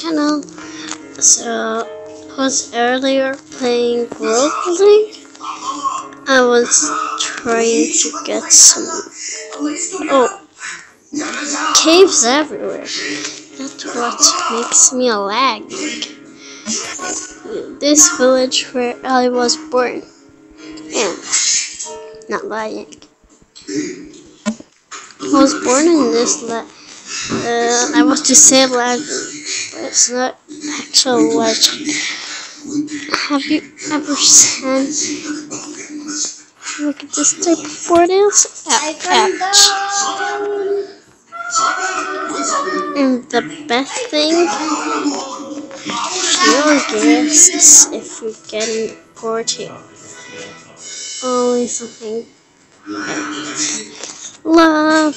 channel. So, I was earlier playing Rocket League. I was trying to get some. Oh, caves everywhere. That's what makes me a lag. This village where I was born. Yeah, not lying. I was born in this land. Uh, I was to say legend, but it's not actual legend. Have you ever seen? Look at this type of portals. Ouch. And the best thing, no gifts if we get an portal. Only something love.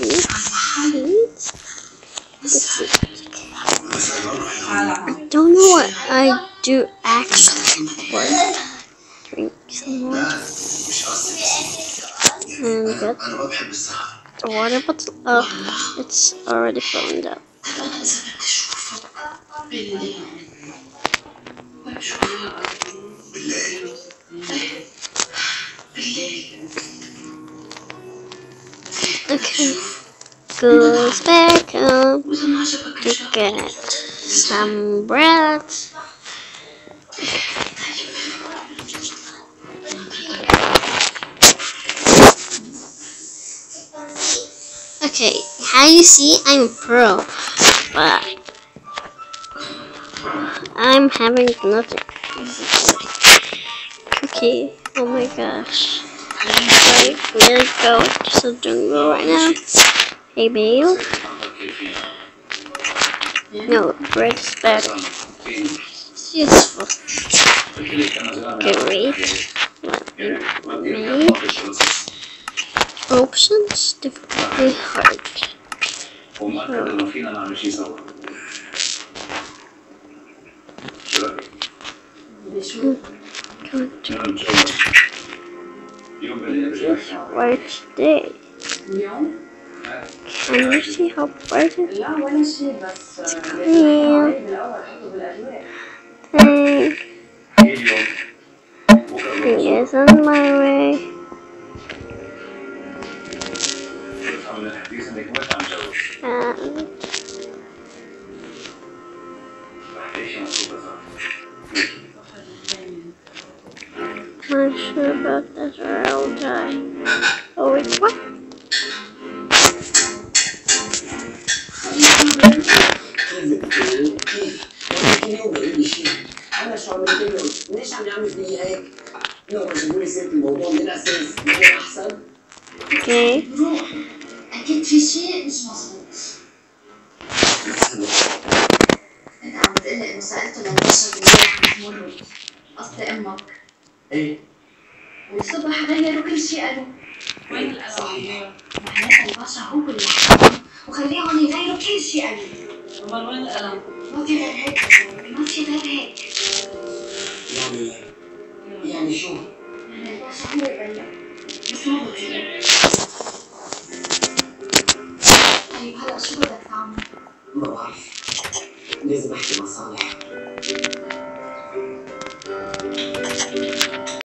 I don't know what I do actually drink some water and get the water bottle. Oh, it's already filled up. Okay, goes back home to get some bread. Okay, how you see, I'm pro, but I'm having nothing. Okay, oh my gosh. Right, there you go. Just a jungle right now. Hey, babe. No, red spec. Useful. Great. Me Options difficulty hard. Oh. Mm. Can't. Just Lord's Day. Can you see how bright it is? It's clear. Thing. He is on my way. And... sure about that or I'll die. Oh wait, what? أنا شو عملت له؟ ليش عم يعمل فيي هيك؟ جابوا لي سيره الموضوع من الأساس يكون احسن Okay. أكيد في شيء مش مظبوط انت عم بتقلي انه سالته لو بشر امبارح بتمر قصد أمك إيه والصبح غيروا كل شيء قالوا وين القلم؟ معناتها البشر هو اللي حكم وخليهم يغيروا كل شيء قالوا أمال وين القلم؟ ما في غير هيك. ما في غير هيك. يعني يعني شو؟ يعني البشر هو يغير بس ما بغير طيب هلا شو بدك تعمل؟ ما بعرف. لازم أحكي مع صالح.